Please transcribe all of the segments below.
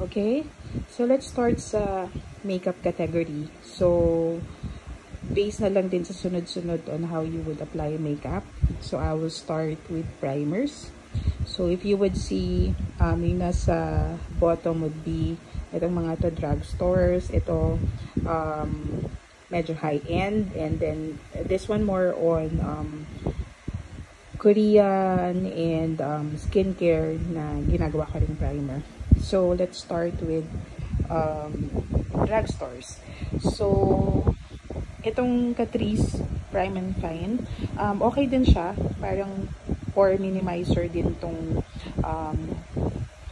Okay? So, let's start sa makeup category. So, based na lang din sa sunod-sunod on how you would apply makeup. So, I will start with primers. So, if you would see, um, yung nasa bottom would be itong mga to drugstores. Ito, um, medyo high-end. And then, this one more on um, Korean and um, skincare na ginagawa ko rin primer. So, let's start with um, drugstores. So, itong Catrice Prime and Fine, um, okay din siya. Parang pore minimizer din tong um,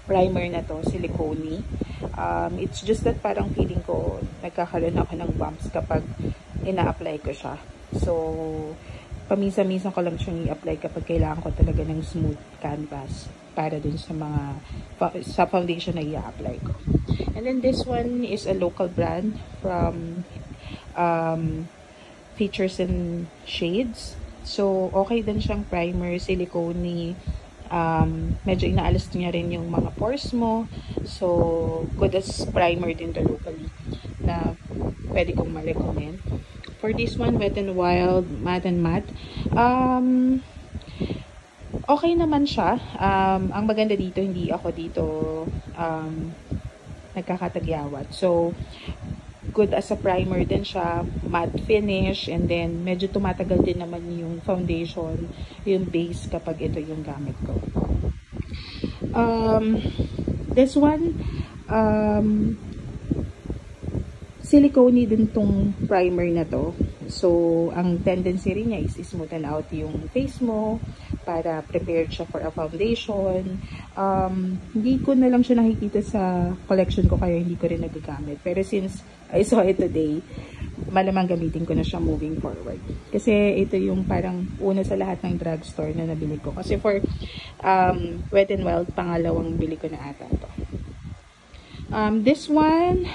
primer na to, silicone. Um, it's just that parang feeling ko nagkakaroon ako ng bumps kapag ina-apply ko siya. So, paminsan-minsan ko lang siyang i-apply kapag kailangan ko talaga ng smooth canvas para dun sa mga sa foundation na i-apply ko. And then this one is a local brand from um, Features and Shades. So, okay din siyang primer, silicone, um, medyo inaalis niya rin yung mga pores mo. So, good as primer din to locally na pwede kong ma-recommend. For this one, Wet n Wild Matte and Matte, um, okay naman siya. Um, ang maganda dito, hindi ako dito um, nagkakatagyawat. So, good as a primer din siya, matte finish, and then medyo tumatagal din naman yung foundation, yung base kapag ito yung gamit ko. Um, this one, um, silicone din tong primer na to. So, ang tendency rin niya is smoothen out yung face mo para prepared siya for a foundation. Um, hindi ko na lang siya nakikita sa collection ko kaya hindi ko rin nagagamit. Pero since I saw it today, malamang gamitin ko na siya moving forward. Kasi ito yung parang una sa lahat ng drugstore na nabili ko. Kasi for um, Wet n Wild, pangalawang bili ko na ata to. Um, this one,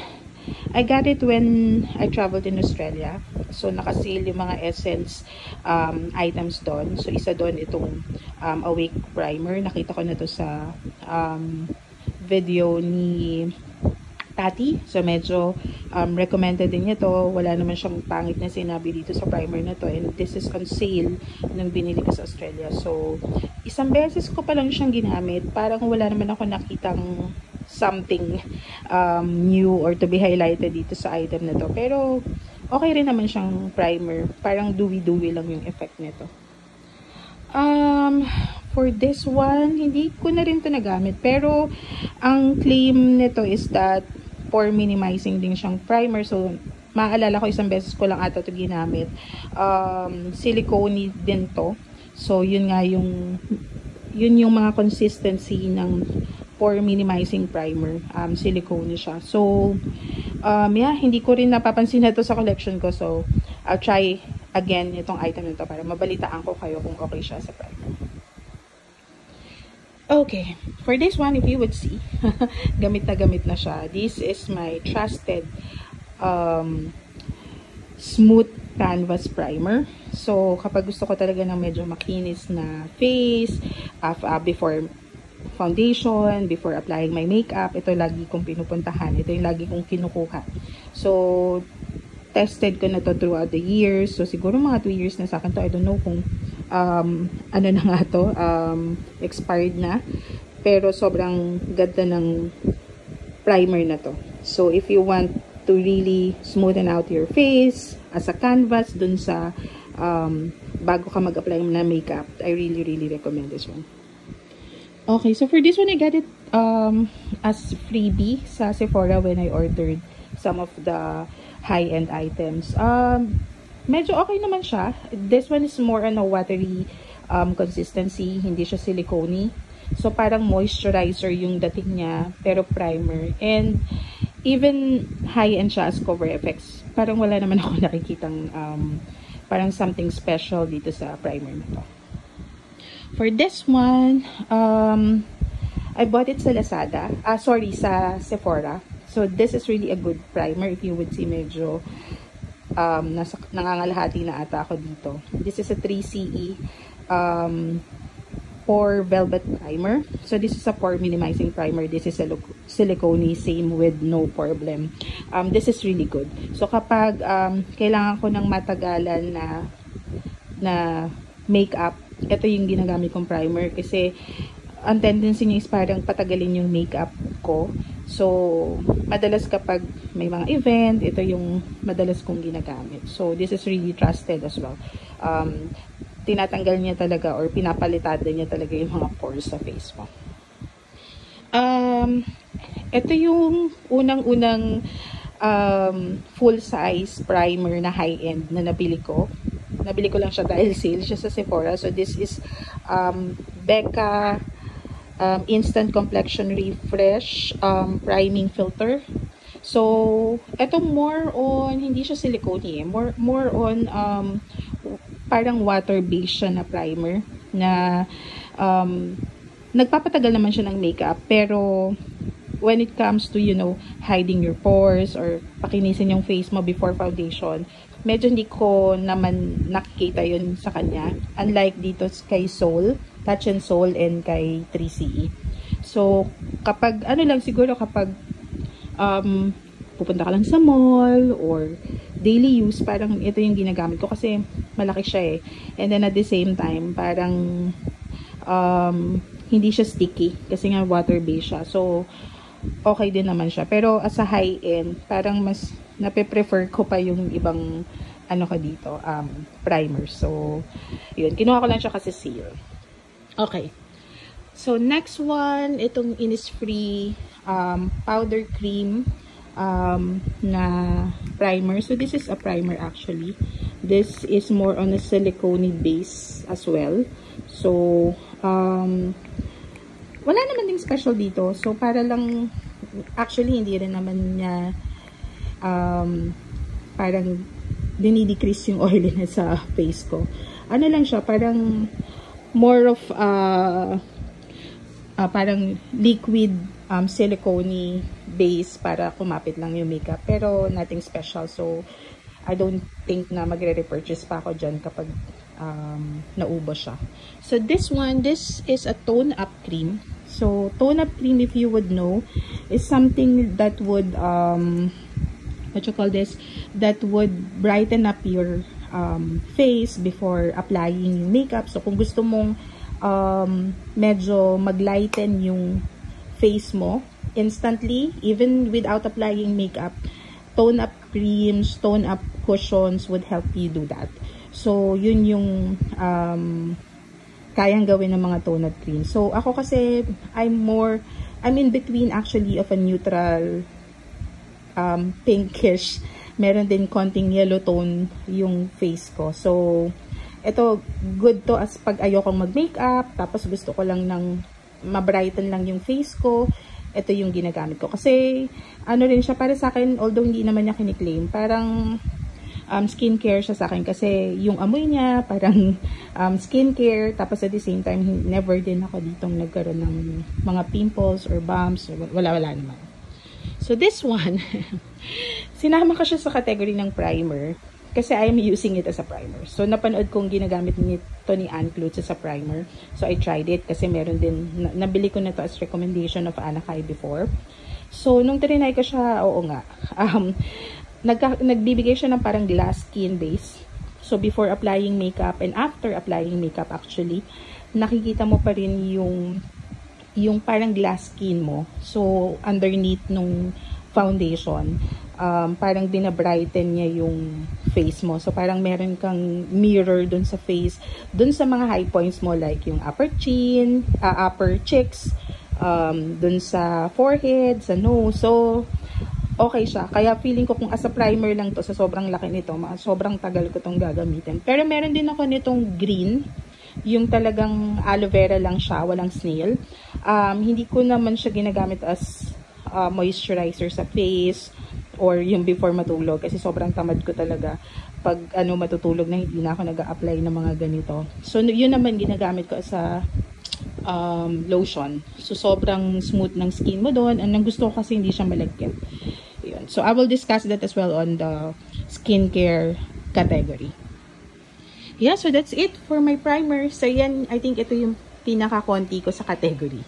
I got it when I traveled in Australia. So, nakasale yung mga Essence um, items doon. So, isa doon itong um, Awake Primer. Nakita ko na to sa um, video ni Tati. So, medyo um, recommended din niya to. Wala naman siyang pangit na sinabi dito sa primer na to. And this is on sale nung binili ko sa Australia. So, isang beses ko pa lang siyang ginamit. Parang wala naman ako nakitang something um, new or to be highlighted dito sa item na to. Pero, okay rin naman siyang primer. Parang dewy-dewy lang yung effect nito. Um, for this one, hindi ko na rin to nagamit. Pero, ang claim nito is that pore minimizing din siyang primer. So, maaalala ko isang beses ko lang ata ito ginamit. Um, silicone din to. So, yun nga yung yun yung mga consistency ng pore minimizing primer. Um, silicone siya. So, um, yeah, hindi ko rin napapansin na to sa collection ko. So, I'll try again itong item nito para mabalitaan ko kayo kung okay siya sa primer. Okay, for this one, if you would see, gamit na gamit na siya. This is my trusted um, smooth canvas primer. So, kapag gusto ko talaga ng medyo makinis na face, uh, uh, before foundation, before applying my makeup, ito lagi kong pinupuntahan. Ito yung lagi kong kinukuha. So, tested ko na to throughout the years. So, siguro mga 2 years na sa akin to. I don't know kung um, ano na nga to, um, expired na. Pero sobrang ganda ng primer na to. So, if you want to really smoothen out your face as a canvas dun sa um, bago ka mag-apply na makeup, I really, really recommend this one. Okay, so for this one, I got it um, as freebie sa Sephora when I ordered some of the high-end items. Um, medyo okay naman siya. This one is more on a watery um, consistency. Hindi siya silicone. So, parang moisturizer yung dating niya, pero primer. And, even high-end siya as cover effects. Parang wala naman ako nakikitang um, parang something special dito sa primer na to. For this one, um, I bought it sa Lazada. Ah, sorry, sa Sephora. So, this is really a good primer. If you would see, medyo um, nasa, nangangalahati na ata ako dito. This is a 3CE um, Pore Velvet Primer. So, this is a pore minimizing primer. This is a silicone, same with no problem. Um, this is really good. So, kapag um, kailangan ko ng matagalan na na makeup, ito yung ginagamit kong primer kasi ang tendency niya is parang patagalin yung makeup ko. So, madalas kapag may mga event, ito yung madalas kong ginagamit. So, this is really trusted as well. Um, tinatanggal niya talaga or pinapalitada niya talaga yung mga pores sa face mo. Um, ito yung unang-unang um, full-size primer na high-end na nabili ko. Nabili ko lang siya dahil sale siya sa Sephora. So, this is um, Becca um, Instant Complexion Refresh um, Priming Filter. So, ito more on, hindi siya silicone eh. More, more on um, parang water-based siya na primer na um, nagpapatagal naman siya ng makeup pero when it comes to, you know, hiding your pores or pakinisin yung face mo before foundation, medyo hindi ko naman nakikita yun sa kanya. Unlike dito kay Soul, Touch and Soul, and kay 3CE. So, kapag, ano lang siguro kapag um, pupunta ka lang sa mall or daily use, parang ito yung ginagamit ko kasi malaki siya eh. And then at the same time, parang um, hindi siya sticky kasi nga water-based siya. So, okay din naman siya. Pero as a high-end, parang mas nape-prefer ko pa yung ibang ano ka dito, um, primer. So, yun. Kinuha ko lang siya kasi seal. Okay. So, next one, itong Innisfree um, powder cream um, na primer. So, this is a primer actually. This is more on a silicone base as well. So, um, wala naman ding special dito. So, para lang, actually, hindi rin naman niya um, parang dinidecrease yung oiliness sa face ko. Ano lang siya, parang more of uh, uh, parang liquid um, silicone base para kumapit lang yung makeup. Pero nothing special. So, I don't think na magre-repurchase pa ako dyan kapag um, naubos siya. So, this one, this is a tone-up cream. So, tone-up cream, if you would know, is something that would, um, what you call this, that would brighten up your um, face before applying yung makeup. So, kung gusto mong um, medyo maglighten yung face mo instantly, even without applying makeup. Tone up creams, tone up cushions would help you do that. So, yun yung um, kayang gawin ng mga tone up cream. So, ako kasi, I'm more, I'm in between actually of a neutral um, pinkish. Meron din konting yellow tone yung face ko. So, ito, good to as pag ayokong mag-makeup, tapos gusto ko lang ng mabrighten lang yung face ko, ito yung ginagamit ko. Kasi, ano rin siya, para sa akin, although hindi naman niya kiniklaim, parang um, skincare siya sa akin. Kasi yung amoy niya, parang um, skincare, tapos at the same time, never din ako ditong nagkaroon ng mga pimples or bumps, wala, wala naman. So, this one, sinama ko siya sa category ng primer. Kasi I am using it as a primer. So, napanood kong ginagamit nito ni Ann Klutz as a primer. So, I tried it kasi meron din, nabili ko na to as recommendation of Anna Kai before. So, nung trinay ko siya, oo nga, um, nag, nagbibigay siya ng parang glass skin base. So, before applying makeup and after applying makeup actually, nakikita mo pa rin yung yung parang glass skin mo. So, underneath nung foundation, um, parang binabrighten niya yung face mo. So, parang meron kang mirror dun sa face, dun sa mga high points mo, like yung upper chin, uh, upper cheeks, um, dun sa forehead, sa nose. So, okay siya. Kaya feeling ko kung as a primer lang to sa sobrang laki nito, sobrang tagal ko tong gagamitin. Pero meron din ako nitong green, yung talagang aloe vera lang siya, walang snail. Um, hindi ko naman siya ginagamit as uh, moisturizer sa face or yung before matulog kasi sobrang tamad ko talaga pag ano matutulog na hindi na ako nag-a-apply ng mga ganito. So yun naman ginagamit ko sa um, lotion. So sobrang smooth ng skin mo doon and ang gusto ko kasi hindi siya malagkit. Yun. So I will discuss that as well on the skincare category. Yeah, so that's it for my primer. So yan, I think ito yung pinaka-konti ko sa category.